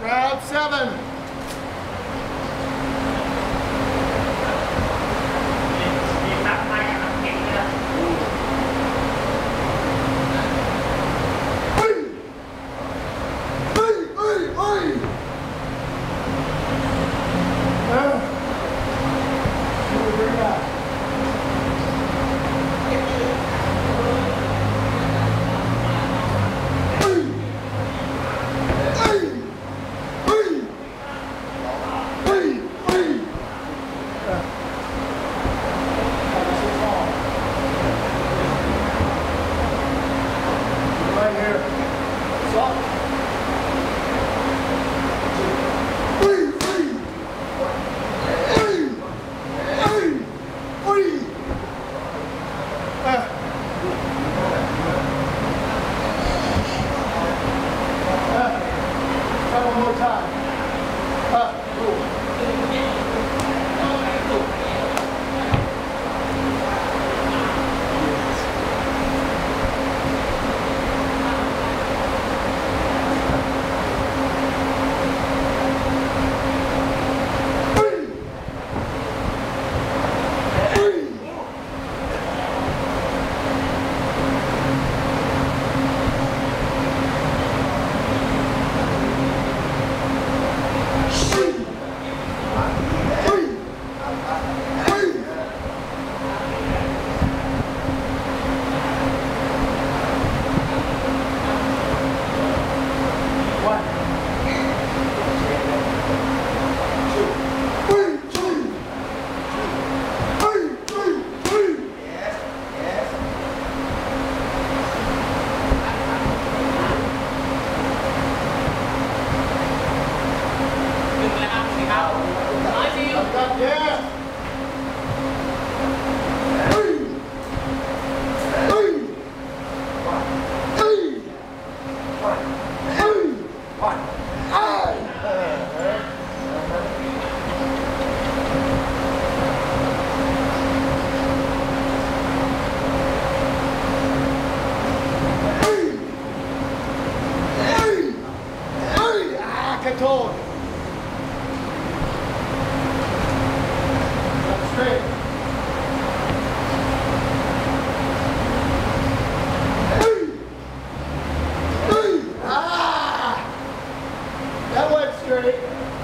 Round seven. Went straight.